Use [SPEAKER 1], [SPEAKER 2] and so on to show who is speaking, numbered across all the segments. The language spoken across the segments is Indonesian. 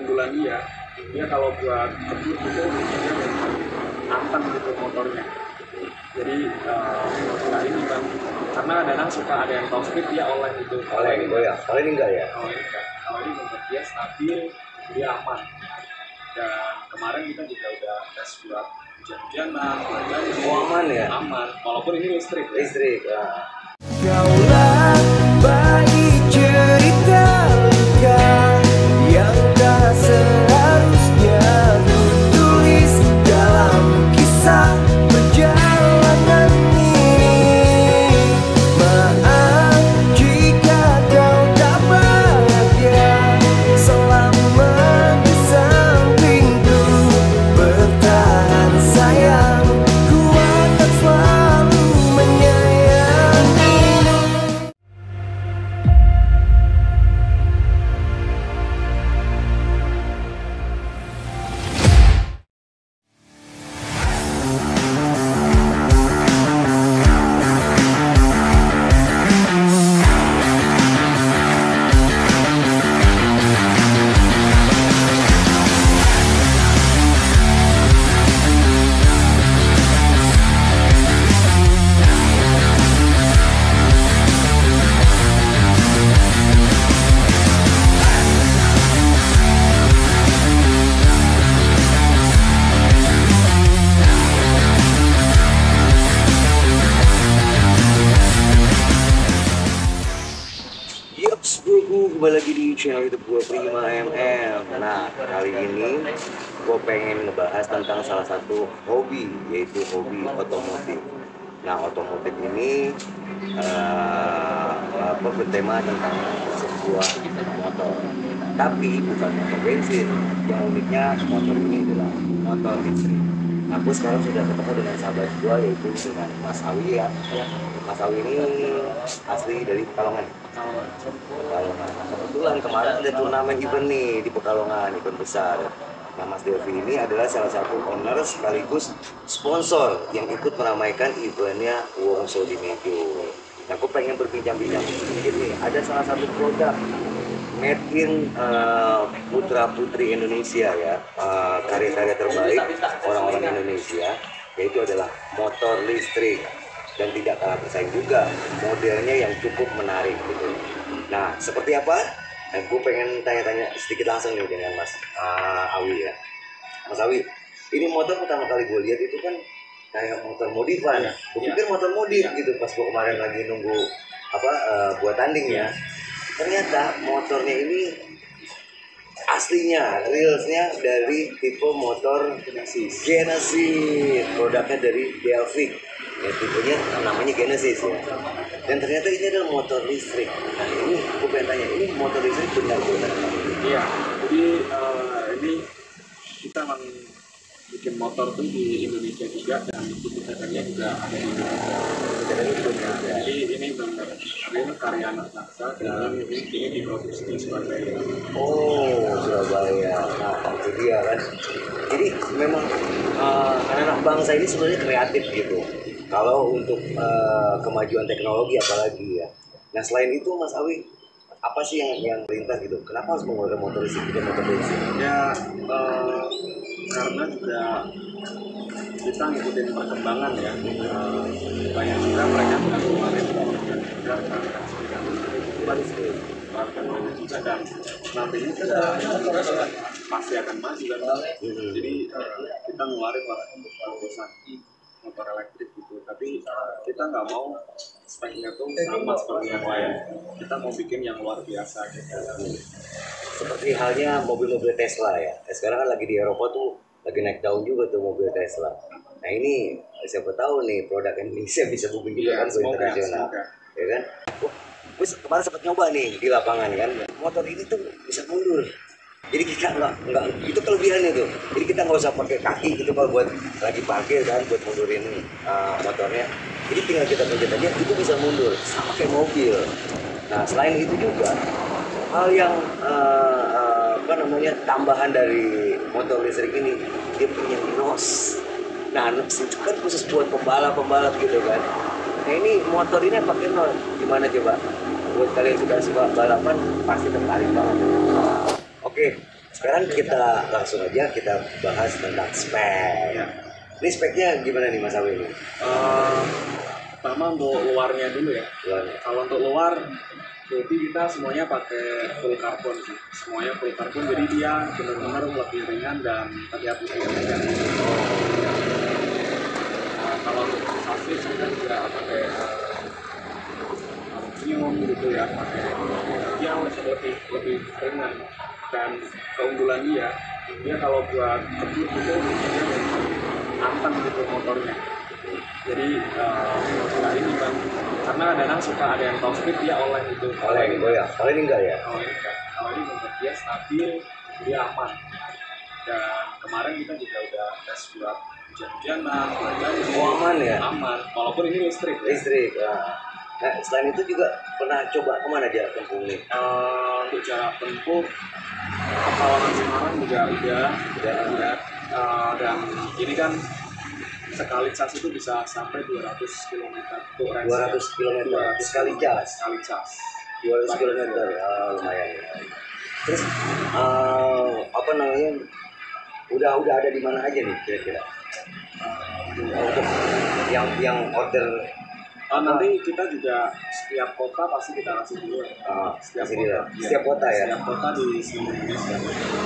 [SPEAKER 1] keunggulan dia dia kalau buat kebut itu dia memang anteng gitu motornya. Jadi uh, nggak ini bang. Karena kadang suka ada yang top speed dia oleng gitu.
[SPEAKER 2] Oleh ini ya oleh ini enggak ya?
[SPEAKER 1] Kalau ini enggak. Kalau ini membuat dia stabil dia aman. Dan kemarin kita juga udah tes buat hujan-hujanan hujan
[SPEAKER 2] oh, aman ya?
[SPEAKER 1] Aman. Walaupun ini listrik ya.
[SPEAKER 2] listrik ya. Kembali lagi di channel YouTube gue Prima MM Nah, kali ini gue pengen ngebahas tentang salah satu hobi Yaitu hobi otomotif. Nah, otomotif ini bertema tentang sebuah motor. Tapi bukan motor bensin Yang uniknya motor ini adalah motor listrik. Aku sekarang sudah ketemu dengan sahabat gue yaitu dengan Mas Awi ya Mas Awi ini asli dari Pekalongan Pekalongan. Kebetulan kemarin ada turnamen event nih di Pekalongan, event besar. Nah, Mas Devi ini adalah salah satu owner sekaligus sponsor yang ikut meramaikan eventnya Wongso di Mejo. Nah, aku pengen berbincang-bincang sedikit nih. Ada salah satu produk made in uh, putra putri Indonesia ya, uh, karya-karya terbaik orang-orang Indonesia, yaitu adalah motor listrik dan tidak kalah bersaing juga modelnya yang cukup menarik gitu. Nah seperti apa? Nah, gue pengen tanya-tanya sedikit langsung nih dengan Mas uh, Awi ya. Mas Awi, ini motor pertama kali gue lihat itu kan kayak motor modifan.
[SPEAKER 1] Iya,
[SPEAKER 2] Gue
[SPEAKER 1] iya.
[SPEAKER 2] pikir motor modif
[SPEAKER 1] Iya.
[SPEAKER 2] gitu pas gue kemarin lagi nunggu apa uh, buat tanding ya. Ternyata motornya ini aslinya, realsnya dari tipe motor
[SPEAKER 1] Genesis.
[SPEAKER 2] Genesis, produknya dari Delphic. Ya, tipenya namanya Genesis ya. Dan ternyata ini adalah motor listrik. Nah ini aku pengen tanya, ini motor listrik benar-benar
[SPEAKER 1] Iya, jadi eh, ini kita memang bikin motor tuh di Indonesia juga dan dibutuhkannya juga ada di Indonesia. Jadi ini benar ini karya anak bangsa dan ini diproduksi di Surabaya.
[SPEAKER 2] Oh, Surabaya. Nah, itu dia kan. Jadi memang uh, anak-anak bangsa ini sebenarnya kreatif gitu. Kalau untuk uh, kemajuan teknologi apalagi ya. Nah, selain itu Mas Awi, apa sih yang yang lintas gitu? Kenapa harus menggunakan motor listrik dan motor bensin?
[SPEAKER 1] Ya eh, karena juga kita ngikutin perkembangan ya. Eh, banyak juga mereka bilang kemarin juga juga dan nantinya juga pasti akan maju kan. Jadi kita ngeluarin terobosan motor elektrik gitu. Tapi kita nggak mau speknya tuh sama seperti yang lain. Kita mau bikin yang luar biasa gitu.
[SPEAKER 2] Seperti halnya mobil-mobil Tesla ya. Eh, Sekarang kan lagi di Eropa tuh lagi naik daun juga tuh mobil Tesla. Nah ini siapa tahu nih produk Indonesia bisa booming juga
[SPEAKER 1] Iya,
[SPEAKER 2] kan ke internasional. Ya kan? Wah, gue kemarin sempat nyoba nih di lapangan kan. Motor ini tuh bisa mundur. Jadi kita nggak nggak itu kelebihannya tuh. Jadi kita nggak usah pakai kaki gitu kalau buat lagi parkir kan buat mundurin uh, motornya. Jadi tinggal kita pencet aja itu bisa mundur sama kayak mobil. Nah selain itu juga hal yang uh, uh, apa namanya tambahan dari motor listrik ini dia punya nos. Nah nos itu kan khusus buat pembalap-pembalap gitu kan. Nah ini motor ini pakai nos. Gimana coba? Buat kalian sudah suka balapan pasti tertarik banget. Oke, sekarang kita langsung aja kita bahas tentang spek.
[SPEAKER 1] Ya.
[SPEAKER 2] Ini speknya gimana nih Mas Awi?
[SPEAKER 1] Eh, pertama untuk luarnya dulu ya.
[SPEAKER 2] Luarnya.
[SPEAKER 1] Kalau untuk luar, berarti kita semuanya pakai full carbon sih. Semuanya full carbon, jadi dia benar-benar lebih ringan dan terlihat lebih elegan. Nah, kalau untuk sasis kita juga pakai eh, aluminium gitu ya, pakai dia lebih lebih ringan dan keunggulan dia dia kalau buat kebut itu dia anteng gitu motornya jadi nggak ini bang karena kadang suka ada yang top speed dia oleh gitu
[SPEAKER 2] ini goyang, kalau ini enggak ya?
[SPEAKER 1] kalau ini enggak kalau ini membuat dia stabil dia aman dan kemarin kita juga udah tes buat hujan-hujanan hujan
[SPEAKER 2] Oh, aman ya?
[SPEAKER 1] aman walaupun ini listrik ya.
[SPEAKER 2] Listrik. Nah, nah, selain itu juga pernah coba ke mana jarak tempuh nih?
[SPEAKER 1] Eh, untuk jarak tempuh Pekalongan Semarang juga udah
[SPEAKER 2] Udah.
[SPEAKER 1] udah Eh, dan ini kan sekali cas itu bisa sampai 200 km untuk range
[SPEAKER 2] 200 km sekali cas.
[SPEAKER 1] sekali cas
[SPEAKER 2] 200 km, ah, lumayan. ya. Terus eh, apa namanya? Udah udah ada di mana aja nih kira-kira? Eh, untuk yang yang order
[SPEAKER 1] Eh, nanti kita juga setiap kota pasti kita kasih dulu ya.
[SPEAKER 2] ah,
[SPEAKER 1] setiap
[SPEAKER 2] masih di
[SPEAKER 1] kota
[SPEAKER 2] setiap kota ya.
[SPEAKER 1] setiap kota di seluruh Indonesia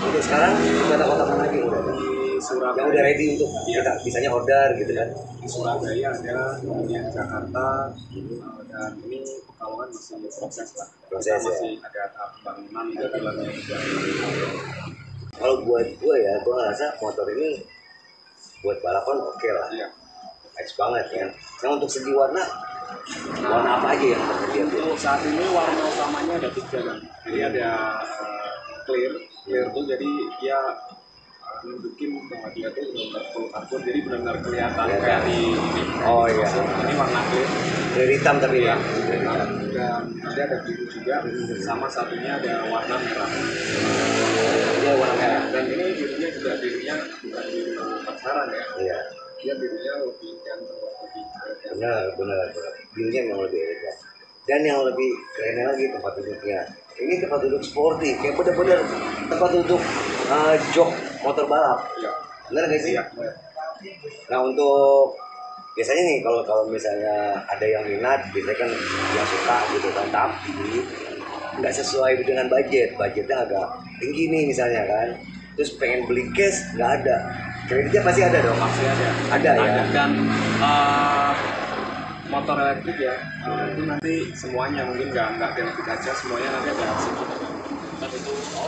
[SPEAKER 2] Untuk sekarang kota-kota mana lagi yang udah
[SPEAKER 1] di
[SPEAKER 2] Yang
[SPEAKER 1] Surabaya
[SPEAKER 2] udah ready untuk
[SPEAKER 1] Iya.
[SPEAKER 2] kita bisanya order gitu kan?
[SPEAKER 1] di Surabaya ada kemudian Jakarta eh, dan ini Pekalongan masih proses lah
[SPEAKER 2] Proses,
[SPEAKER 1] Kita
[SPEAKER 2] ya.
[SPEAKER 1] masih ada tahap bangunan juga dalamnya juga
[SPEAKER 2] Kalau buat gue ya, gue ngerasa motor ini buat balapan oke lah,
[SPEAKER 1] iya
[SPEAKER 2] nice banget ya. Yang untuk segi warna, warna apa aja yang tersedia
[SPEAKER 1] untuk saat ini warna utamanya ada tiga kan jadi ada eh, clear clear tuh jadi dia eh, nunjukin bahwa dia tuh benar-benar full karbon jadi benar-benar kelihatan
[SPEAKER 2] Kelihatan.
[SPEAKER 1] kayak di
[SPEAKER 2] Oh, iya.
[SPEAKER 1] ini warna clear
[SPEAKER 2] Dari hitam tapi ya.
[SPEAKER 1] dan nanti ada biru juga sama satunya ada warna merah
[SPEAKER 2] Dia warna merah.
[SPEAKER 1] dan ini birunya juga birunya bukan biru pasaran ya
[SPEAKER 2] Iya,
[SPEAKER 1] dia birunya lebih ganteng lebih elegan.
[SPEAKER 2] benar, benar, benar. Yang lebih elegan. Dan yang lebih keren lagi tempat duduknya. Ini tempat duduk sporty, kayak bener-bener tempat duduk eh, jok motor balap.
[SPEAKER 1] iya
[SPEAKER 2] Bener gak sih?
[SPEAKER 1] iya
[SPEAKER 2] Nah untuk biasanya nih kalau kalau misalnya ada yang minat, biasanya kan yang suka gitu kan, tapi nggak sesuai dengan budget, budgetnya agak tinggi nih misalnya kan, terus pengen beli cash nggak ada, kreditnya pasti ada dong.
[SPEAKER 1] masih ada
[SPEAKER 2] Ada ya?
[SPEAKER 1] dan eh, motor elektrik ya eh, itu nanti semuanya mungkin nggak nggak elektrik aja semuanya nanti ada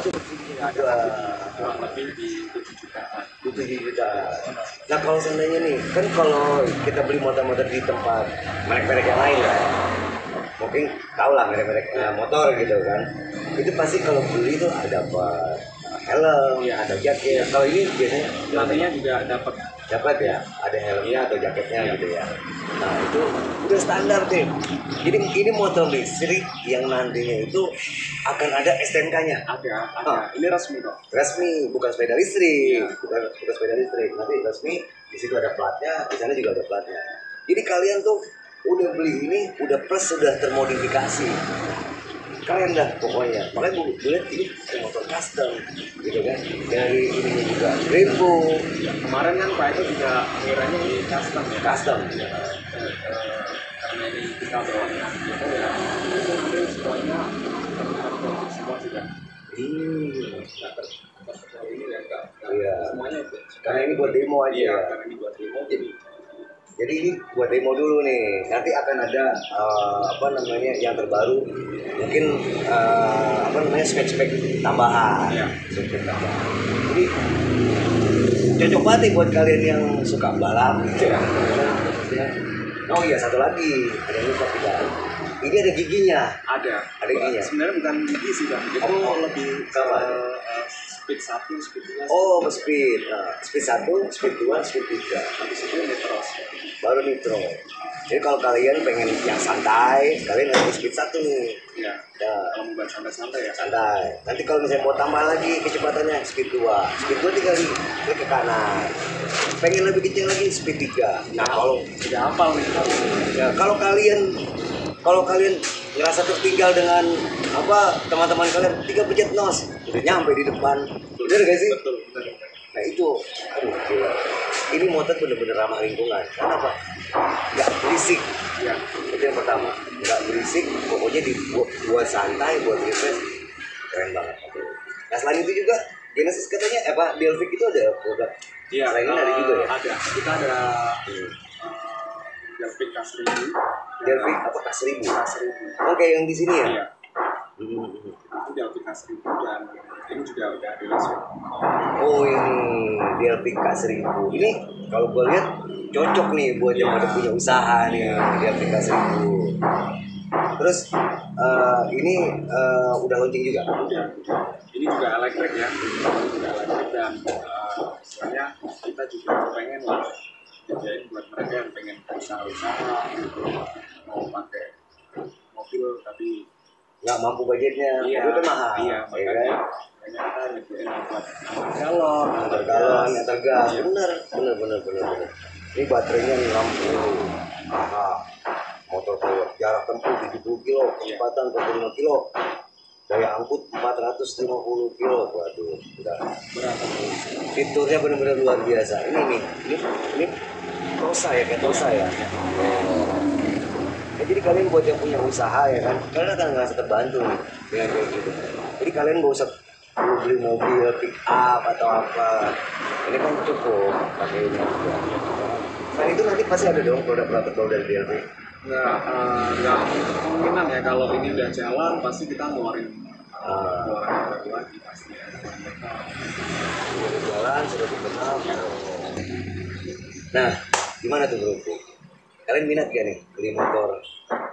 [SPEAKER 1] subsidi itu ada kurang lebih di 7 jutaan
[SPEAKER 2] Itu tujuh juta. Nah kalau seandainya nih, kan kalau kita beli motor-motor di tempat merek-merek yang lain ya, mungkin tau lah merek-merek eh, motor gitu kan, itu pasti kalau beli itu ada apa helm,
[SPEAKER 1] Iya.
[SPEAKER 2] ada jaket. Kalau ini biasanya
[SPEAKER 1] nantinya juga dapat
[SPEAKER 2] dapat ya? Ada helmnya atau jaketnya
[SPEAKER 1] Iya.
[SPEAKER 2] gitu ya? Nah itu udah standar deh jadi ini motor listrik yang nantinya itu akan ada STNK-nya
[SPEAKER 1] ada ada. Ini resmi kok
[SPEAKER 2] resmi bukan sepeda listrik.
[SPEAKER 1] Iya.
[SPEAKER 2] bukan bukan sepeda listrik. Nanti resmi di situ ada platnya di sana juga ada platnya. Jadi kalian tuh udah beli ini udah plus sudah termodifikasi keren dah pokoknya. Makanya gue lihat ini motor custom gitu kan. Dari ininya juga Brembo
[SPEAKER 1] ya, kemarin kan Pak itu juga kiranya ini custom ya.
[SPEAKER 2] Custom.
[SPEAKER 1] Eh, karena ini kita bawanya gitu ya. Nanti semuanya semua sudah
[SPEAKER 2] hmm.
[SPEAKER 1] ter terkecuali ini ya
[SPEAKER 2] Iya.
[SPEAKER 1] semuanya itu.
[SPEAKER 2] Karena ini buat demo aja.
[SPEAKER 1] Iya
[SPEAKER 2] ya
[SPEAKER 1] karena ini buat demo jadi
[SPEAKER 2] Jadi ini buat demo dulu nih. Nanti akan ada eh, apa namanya yang terbaru. Mungkin eh, apa namanya spek-spek tambahan.
[SPEAKER 1] Iya.
[SPEAKER 2] Spek-spek tambahan. Jadi cocok banget nih buat kalian yang suka balap gitu ya. Ya. Oh iya satu lagi ada yang lupa tidak. Ini ada giginya.
[SPEAKER 1] ada
[SPEAKER 2] Ada giginya?
[SPEAKER 1] sebenarnya bukan gigi sih bang itu
[SPEAKER 2] Oh,
[SPEAKER 1] lebih ke? Speed satu speed dua
[SPEAKER 2] Oh speed. Nah, speed satu, speed dua, speed tiga.
[SPEAKER 1] habis itu nitros
[SPEAKER 2] Baru nitro. Jadi kalau kalian pengen yang santai, kalian harus speed satu nih.
[SPEAKER 1] ya
[SPEAKER 2] Nah,
[SPEAKER 1] kalau mau buat santai-santai ya
[SPEAKER 2] santai. Nanti kalau misalnya mau tambah lagi kecepatannya speed 2. Speed 2 tinggal di klik ke kanan. Pengen lebih kecil lagi speed 3. Nah, kalau
[SPEAKER 1] sudah hafal nih
[SPEAKER 2] ya, kalau kalian kalau kalian ngerasa tertinggal dengan apa teman-teman kalian tiga pencet nos. Udah nyampe di depan. Bener gak sih?
[SPEAKER 1] Betul betul
[SPEAKER 2] nah itu aduh gila. Ini motor bener-bener ramah lingkungan. Kenapa nggak berisik.
[SPEAKER 1] Ya.
[SPEAKER 2] Itu yang pertama. Nggak berisik pokoknya dibuat buat santai buat refresh. Keren banget. Nah selain itu juga Genesis katanya apa Delphic itu ada produk?
[SPEAKER 1] Iya,
[SPEAKER 2] selain ini ada
[SPEAKER 1] eh,
[SPEAKER 2] juga ya?
[SPEAKER 1] Ada. Kita ada
[SPEAKER 2] Hmm.
[SPEAKER 1] Uh, Delphic K1000.
[SPEAKER 2] Delphic apa K1000
[SPEAKER 1] K1000.
[SPEAKER 2] oke yang di sini ya
[SPEAKER 1] Iya. Itu Delphic K1000 dan ini juga udah launching.
[SPEAKER 2] Oh ini Delphic K1000 Ini kalau gue lihat cocok nih buat yang
[SPEAKER 1] Iya.
[SPEAKER 2] pada punya usaha nih Delphic K1000 Terus eh, ini eh, udah launching juga?
[SPEAKER 1] Udah. Ini juga elektrik ya. Ini juga elektrik dan uh, istilahnya kita juga pengen lah jadiin buat mereka yang pengen usaha-usaha gitu mau pakai mobil tapi
[SPEAKER 2] Nggak mampu budgetnya,
[SPEAKER 1] iya.
[SPEAKER 2] Mobil kan mahal.
[SPEAKER 1] Iya
[SPEAKER 2] ya kan?
[SPEAKER 1] galon
[SPEAKER 2] Antar galon, antar gas,
[SPEAKER 1] Iya.
[SPEAKER 2] bener, bener, bener, bener, bener. Ini baterainya 60 mahal. Motor power, jarak tempuh 70 kilo, kecepatan 45 kilo. Daya angkut 450 kilo, waduh, udah.
[SPEAKER 1] Berapa?
[SPEAKER 2] Fiturnya benar-benar luar biasa. Ini nih ini ini Tosa ya kayak Tosa ya. Oh. Ya, jadi kalian buat yang punya usaha ya kan? Kalian akan ngerasa terbantu nih dengan kayak gitu. Jadi kalian gak usah perlu beli mobil pick up atau apa. Ini kan cukup pakai ini aja. Selain itu nanti pasti ada dong produk-produk baru dari DLP
[SPEAKER 1] nggak eh, nggak kemungkinan ya kalau ini udah jalan pasti kita ngeluarin uh,
[SPEAKER 2] Ah.
[SPEAKER 1] ngeluarin produk lagi pasti ya.
[SPEAKER 2] sudah jalan sudah dikenal nah gimana tuh bro? Kalian minat gak nih beli motor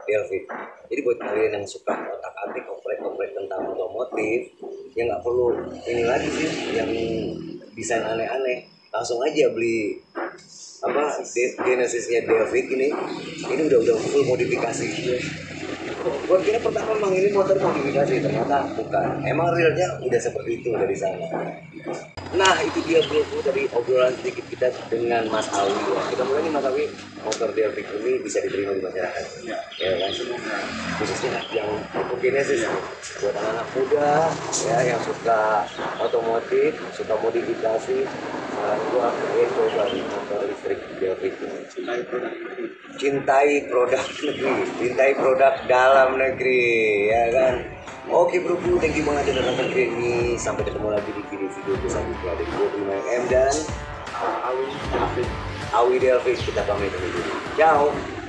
[SPEAKER 2] Delphi? Jadi buat kalian yang suka otak atik oprek-oprek tentang otomotif ya nggak perlu ini lagi sih yang desain aneh-aneh. Langsung aja beli apa Genesisnya Delphi ini. Ini udah udah full modifikasi Gue kira pertama emang ini motor modifikasi, ternyata bukan. Emang realnya udah seperti itu dari sana. Nah itu dia bro tadi obrolan sedikit kita dengan Mas Awi ya. Kita mulai nih Mas Awi motor Delphic ini bisa diterima di masyarakat.
[SPEAKER 1] ya
[SPEAKER 2] Ya kan? Khususnya yang Genesis nih. buat anak-anak muda ya yang suka otomotif, suka modifikasi. Listrik
[SPEAKER 1] cintai produk
[SPEAKER 2] negeri, cintai produk dalam negeri, ya kan? Oke bro, bro, thank you banget udah nonton video ini. Sampai ketemu lagi di video-video selanjutnya dari gue Prima M dan
[SPEAKER 1] Awi David
[SPEAKER 2] Awi Delvis. Kita pamit dulu. Ciao.